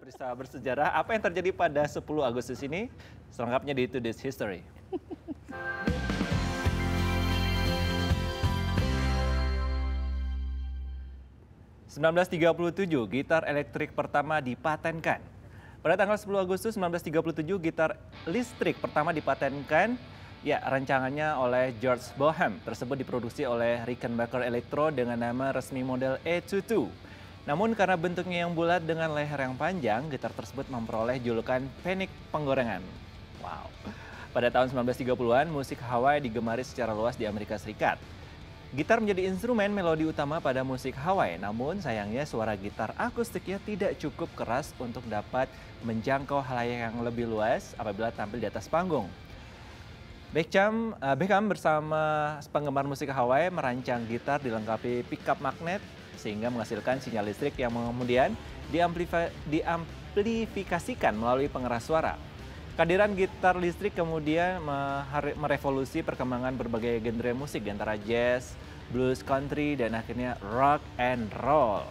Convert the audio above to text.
kisah bersejarah. Apa yang terjadi pada 10 Agustus ini? Selengkapnya di Today's History. ...1937, gitar elektrik pertama dipatenkan. Pada tanggal 10 Agustus 1937, gitar listrik pertama dipatenkan Ya, rancangannya oleh George Boham tersebut diproduksi oleh Rickenbacker Electro dengan nama resmi model E22. Namun karena bentuknya yang bulat dengan leher yang panjang, gitar tersebut memperoleh julukan penik penggorengan. Wow. Pada tahun 1930-an, musik Hawaii digemari secara luas di Amerika Serikat. Gitar menjadi instrumen melodi utama pada musik Hawaii, namun sayangnya suara gitar akustiknya tidak cukup keras untuk dapat menjangkau halayak yang lebih luas apabila tampil di atas panggung. Beckham, uh, Beckham bersama penggemar musik Hawaii merancang gitar dilengkapi pickup magnet sehingga menghasilkan sinyal listrik yang kemudian diamplifikasikan melalui pengeras suara. Kehadiran gitar listrik kemudian merevolusi perkembangan berbagai genre musik antara jazz, blues, country, dan akhirnya rock and roll.